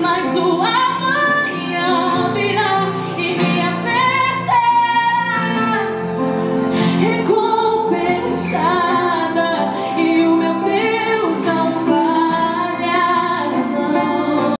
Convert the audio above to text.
mas o amor.